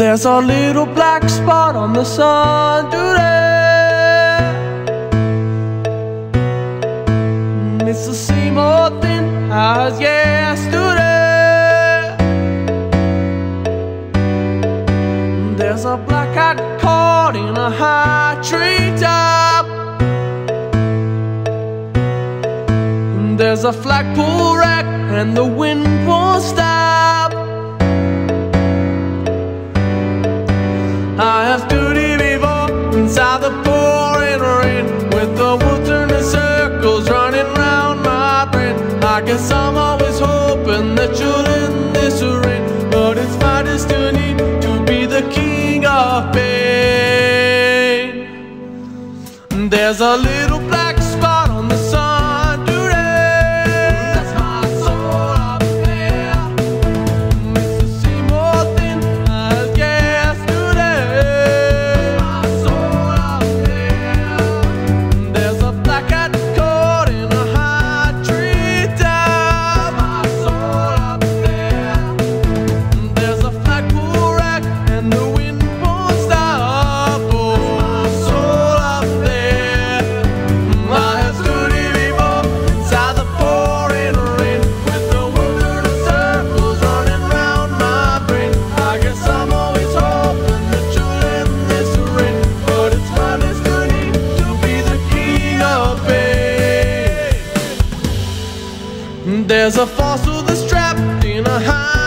There's a little black spot on the sun today. It's the same old thing as yesterday. There's a black cat caught in a high tree top. There's a flagpole wreck and the wind won't stop. Circles running round my brain. I guess I'm always hoping that you'll end this rain, but it's my destiny to be the king of pain. There's a There's a fossil that's trapped in a high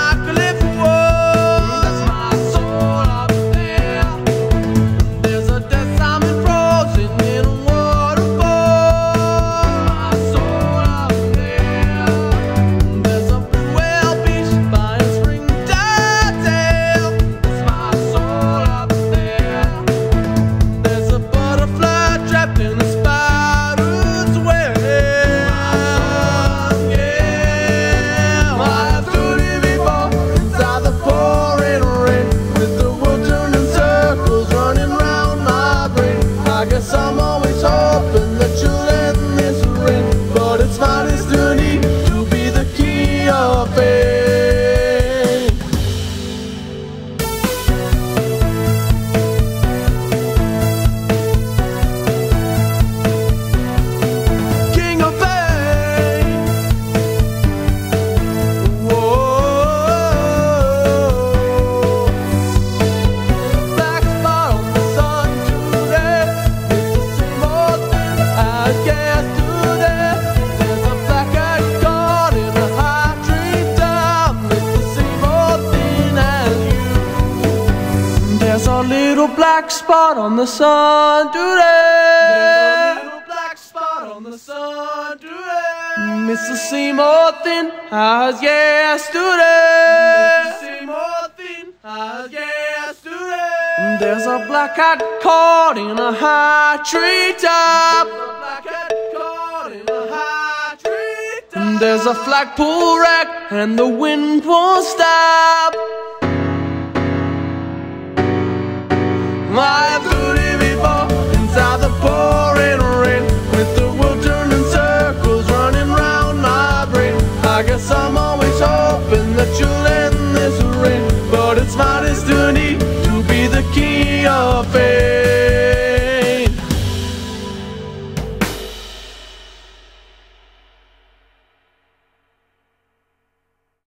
black spot on the sun today. There's a little black spot on the sun today. Same old thing as yesterday. It's the same old thing as yesterday. There's a black cat caught in a high tree top. There's a flagpole wreck and the wind won't stop. Stood